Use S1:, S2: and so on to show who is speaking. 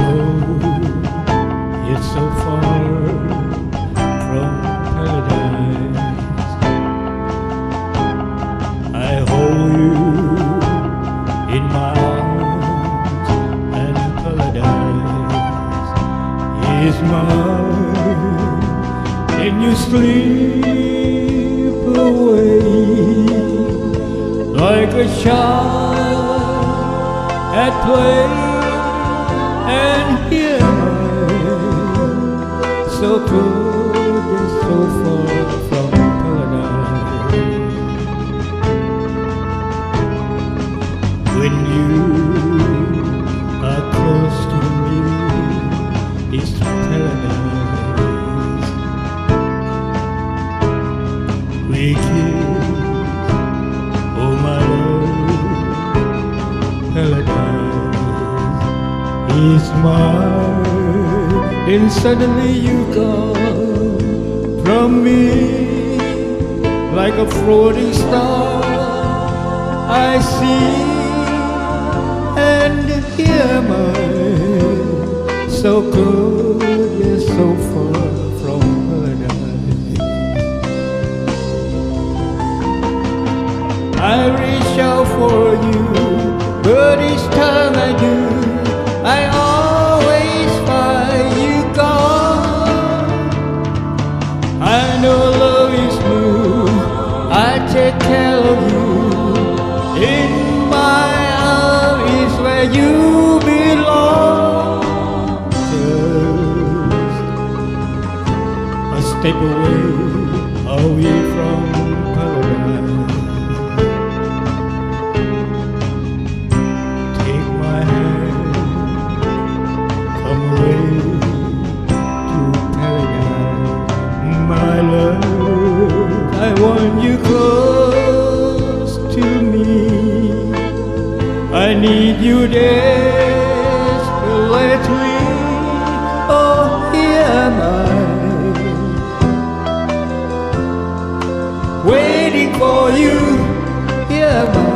S1: Oh, it's so far from paradise. I hold you in my arms, and paradise is mine. Can you sleep away like a child at play? And hear my so close and so far from paradise. When you are close to me, it's paradise. We is mine. And suddenly you gone from me like a floating star. I see and hear my so good, yes, so far from paradise. I reach out for you, In my arms where you belong. Just a step away, away from need you desperately. Oh, here am I. Waiting for you, here am I.